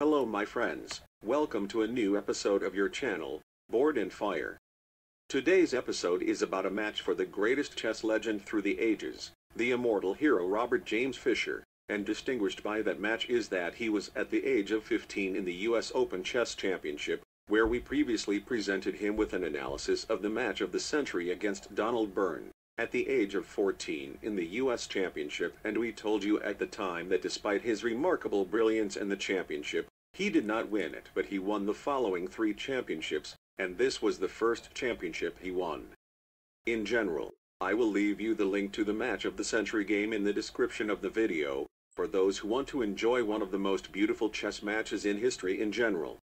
Hello my friends, welcome to a new episode of your channel, Board in Fire. Today's episode is about a match for the greatest chess legend through the ages, the immortal hero Robert James Fischer, and distinguished by that match is that he was at the age of 15 in the US Open Chess Championship, where we previously presented him with an analysis of the match of the century against Donald Byrne at the age of 14 in the U.S. Championship and we told you at the time that despite his remarkable brilliance in the championship, he did not win it but he won the following three championships, and this was the first championship he won. In general, I will leave you the link to the match of the century game in the description of the video, for those who want to enjoy one of the most beautiful chess matches in history in general.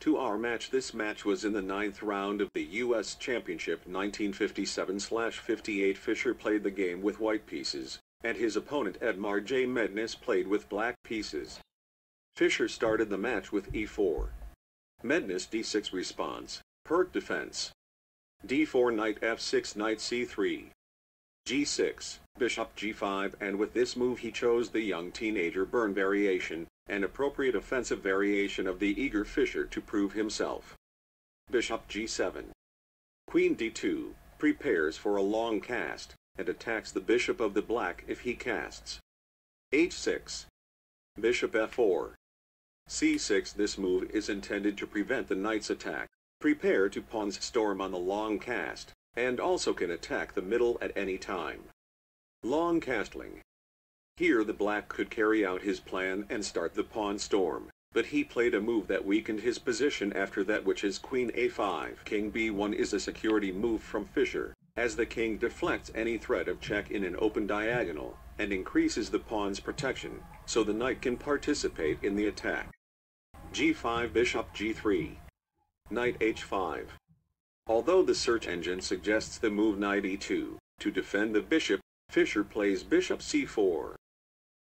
To our match this match was in the ninth round of the U.S. Championship 1957-58 Fischer played the game with white pieces, and his opponent Edmar J. Mednis played with black pieces. Fischer started the match with e4. Mednis d6 response, Pirc defense. d4 knight f6 knight c3. G6, bishop g5 and with this move he chose the young teenager Byrne variation, an appropriate offensive variation of the eager Fischer to prove himself. Bishop g7. Queen d2, prepares for a long cast, and attacks the bishop of the black if he casts. h6. Bishop f4. c6 This move is intended to prevent the knight's attack. Prepare to pawns storm on the long cast, and also can attack the middle at any time. Long castling. Here the black could carry out his plan and start the pawn storm, but he played a move that weakened his position after that which is queen a5. King b1 is a security move from Fischer, as the king deflects any threat of check in an open diagonal, and increases the pawn's protection, so the knight can participate in the attack. g5 bishop g3. Knight h5. Although the search engine suggests the move knight e2, to defend the bishop, Fischer plays bishop c4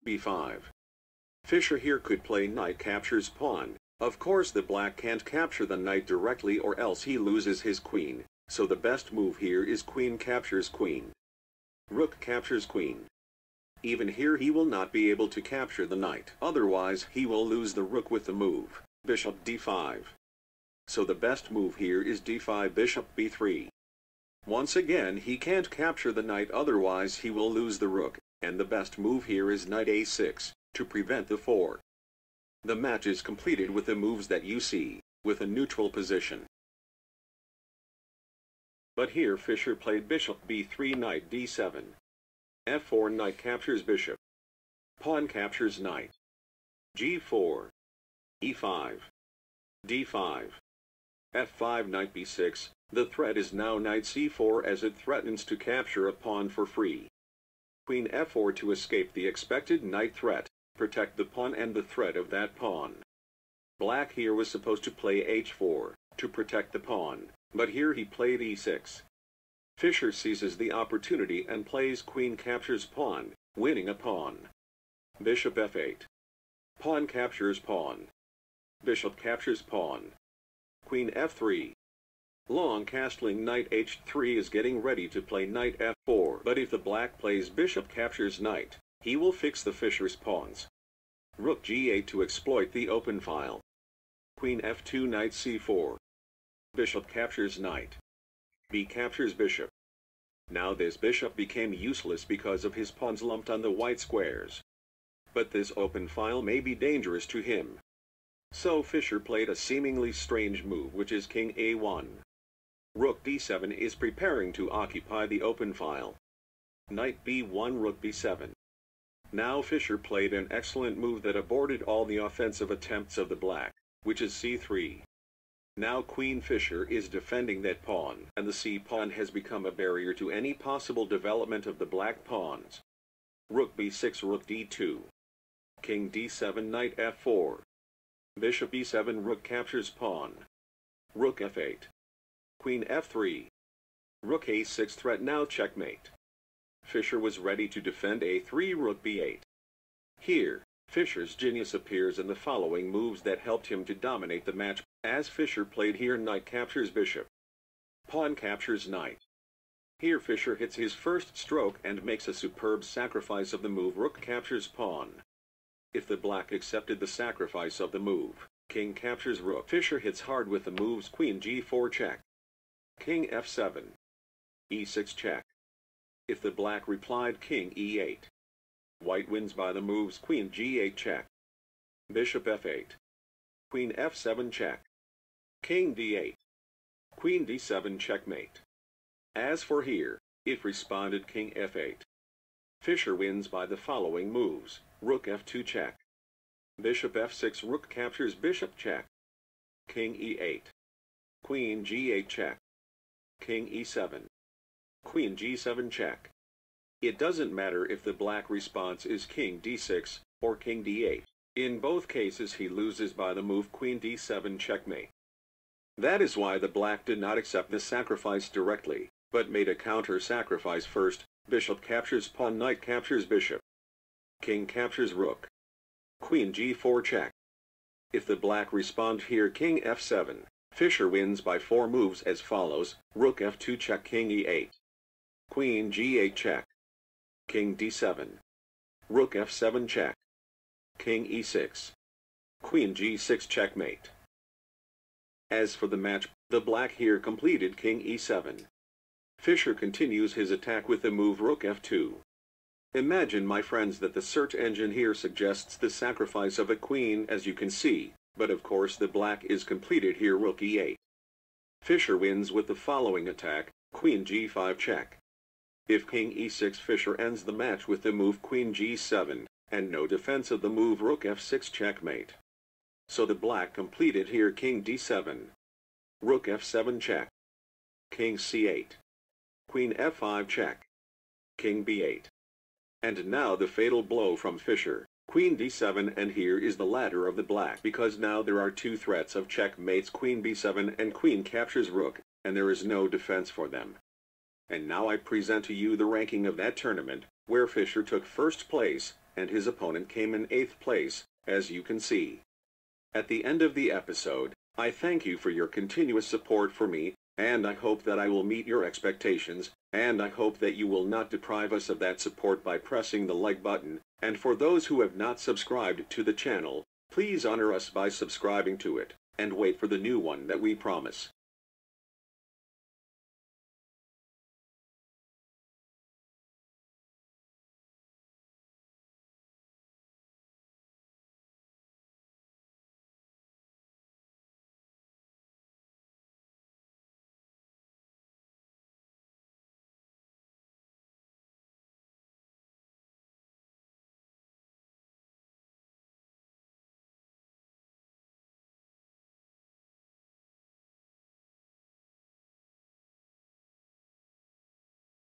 b5. Fischer here could play knight captures pawn. Of course the black can't capture the knight directly or else he loses his queen, so the best move here is queen captures queen. Rook captures queen. Even here he will not be able to capture the knight, otherwise he will lose the rook with the move, bishop d5. So the best move here is d5 bishop b3. Once again he can't capture the knight otherwise he will lose the rook, and the best move here is knight a6, to prevent the four. The match is completed with the moves that you see, with a neutral position. But here Fischer played bishop b3 knight d7. f4 knight captures bishop. Pawn captures knight. g4. e5. d5. F5 knight b6, the threat is now knight c4 as it threatens to capture a pawn for free. Queen f4 to escape the expected knight threat, protect the pawn and the threat of that pawn. Black here was supposed to play h4, to protect the pawn, but here he played e6. Fischer seizes the opportunity and plays queen captures pawn, winning a pawn. Bishop f8. Pawn captures pawn. Bishop captures pawn. Queen f3. Long castling knight h3 is getting ready to play knight f4 but if the black plays bishop captures knight, he will fix the Fischer's pawns. Rook g8 to exploit the open file. Queen f2 knight c4. Bishop captures knight. b captures bishop. Now this bishop became useless because of his pawns lumped on the white squares. But this open file may be dangerous to him. So Fischer played a seemingly strange move which is king a1. Rook d7 is preparing to occupy the open file. Knight b1 Rook b7. Now Fischer played an excellent move that aborted all the offensive attempts of the black, which is c3. Now Queen Fischer is defending that pawn, and the c-pawn has become a barrier to any possible development of the black pawns. Rook b6 Rook d2. King d7 Knight f4. Bishop e7 Rook captures pawn. Rook f8. Queen f3. Rook a6 threat now checkmate. Fischer was ready to defend a3 rook b8. Here, Fischer's genius appears in the following moves that helped him to dominate the match, as Fischer played here knight captures bishop. Pawn captures knight. Here Fischer hits his first stroke and makes a superb sacrifice of the move rook captures pawn. If the black accepted the sacrifice of the move, king captures rook. Fischer hits hard with the moves queen g4 check. King f7. e6 check. If the black replied king e8. White wins by the moves queen g8 check. Bishop f8. Queen f7 check. King d8. Queen d7 checkmate. As for here, if responded king f8. Fischer wins by the following moves. Rook f2 check. Bishop f6 rook captures bishop check. King e8. Queen g8 check. King e7. Queen g7 check. It doesn't matter if the black response is king d6 or king d8. In both cases he loses by the move queen d7 checkmate. That is why the black did not accept the sacrifice directly, but made a counter-sacrifice first, bishop captures pawn knight captures bishop. King captures rook. Queen g4 check. If the black respond here king f7, Fischer wins by four moves as follows, rook f2 check king e8. Queen g8 check. King d7. Rook f7 check. King e6. Queen g6 checkmate. As for the match, the black here completed king e7. Fischer continues his attack with the move rook f2. Imagine my friends that the search engine here suggests the sacrifice of a queen as you can see, but of course the black is completed here rook e8. Fischer wins with the following attack, queen g5 check. If king e6 Fischer ends the match with the move queen g7, and no defense of the move rook f6 checkmate. So the black completed here king d7. Rook f7 check. King c8. Queen f5 check. King b8. And now the fatal blow from Fischer, queen d7 and here is the ladder of the black because now there are two threats of checkmates queen b7 and queen captures rook, and there is no defense for them. And now I present to you the ranking of that tournament, where Fischer took first place, and his opponent came in eighth place, as you can see. At the end of the episode, I thank you for your continuous support for me, and I hope that I will meet your expectations, and I hope that you will not deprive us of that support by pressing the like button, and for those who have not subscribed to the channel, please honor us by subscribing to it, and wait for the new one that we promise.